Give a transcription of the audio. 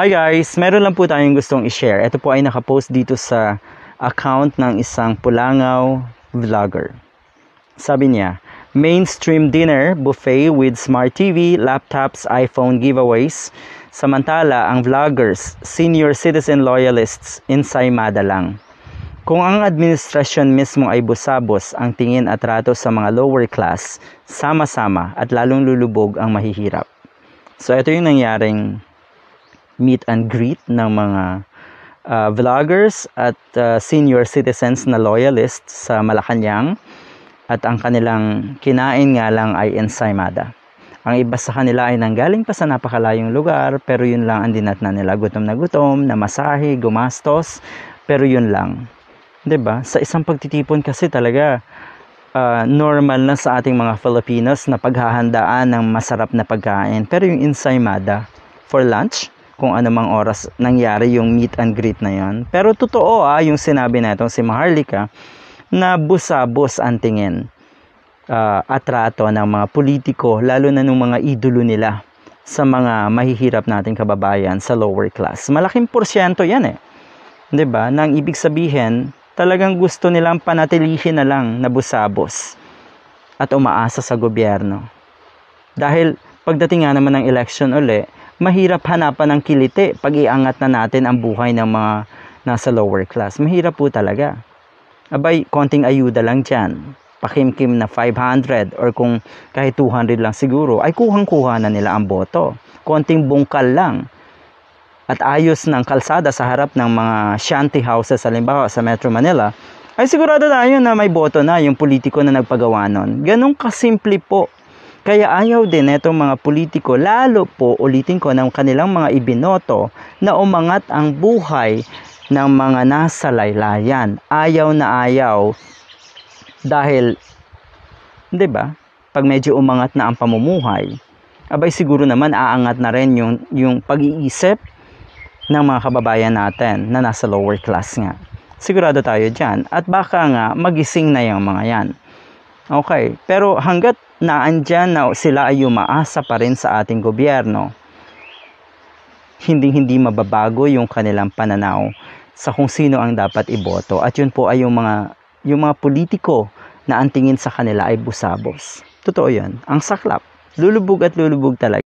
Hi guys, meron lang po tayong gustong i-share. Ito po ay nakapost dito sa account ng isang Pulangaw vlogger. Sabi niya, mainstream dinner buffet with smart TV, laptops, iPhone giveaways. Samantala, ang vloggers, senior citizen loyalists, insaymada lang. Kung ang administrasyon mismo ay busabos ang tingin at trato sa mga lower class, sama-sama at lalong lulubog ang mahihirap. So ito yung nangyaring meet and greet ng mga uh, vloggers at uh, senior citizens na loyalists sa Malacanang at ang kanilang kinain nga lang ay ensaymada. Ang iba sa kanila ay nanggaling pa sa napakalayong lugar pero yun lang ang dinat na nila gutom na gutom, na masahe, gumastos, pero yun lang. 'Di ba? Sa isang pagtitipon kasi talaga uh, normal na sa ating mga Filipinos na paghahandaan ng masarap na pagkain. Pero yung ensaymada for lunch, kung anumang oras nangyari yung meet and greet na yon. Pero totoo ah, yung sinabi na si Maharlika na busa-bus ang tingin uh, at trato ng mga politiko, lalo na ng mga idolo nila sa mga mahihirap nating kababayan sa lower class. Malaking porsyento yan eh. 'Di ba? Nang ibig sabihin, talagang gusto nilang panatilihin na lang na busabos at umaasa sa gobyerno. Dahil pagdating nga naman ng election uli, mahirap hanapan ng kiliti pag iangat na natin ang buhay ng mga nasa lower class. Mahirap po talaga. Abay, konting ayuda lang dyan. Pakimkim na 500 or kung kahit 200 lang siguro, ay kuhang-kuha na nila ang boto. Konting bungkal lang at ayos ng kalsada sa harap ng mga shanty houses halimbawa sa Metro Manila, ay sigurado tayo na may boto na yung politiko na nagpagawa nun. Ganong kasimple po. Kaya ayaw din itong mga politiko, lalo po ulitin ko ng kanilang mga ibinoto na umangat ang buhay ng mga nasa laylayan. Ayaw na ayaw dahil, di ba, pag medyo umangat na ang pamumuhay, abay siguro naman aangat na rin yung, yung pag-iisip, ng mga kababayan natin na nasa lower class nga. Sigurado tayo dyan. At baka nga magising na yung mga yan. Okay, pero hanggat naandyan na sila ay umaasa pa rin sa ating gobyerno, hindi-hindi mababago yung kanilang pananaw sa kung sino ang dapat iboto. At yun po ay yung mga, yung mga politiko na ang tingin sa kanila ay busabos. Totoo yan. Ang saklap. Lulubog at lulubog talaga.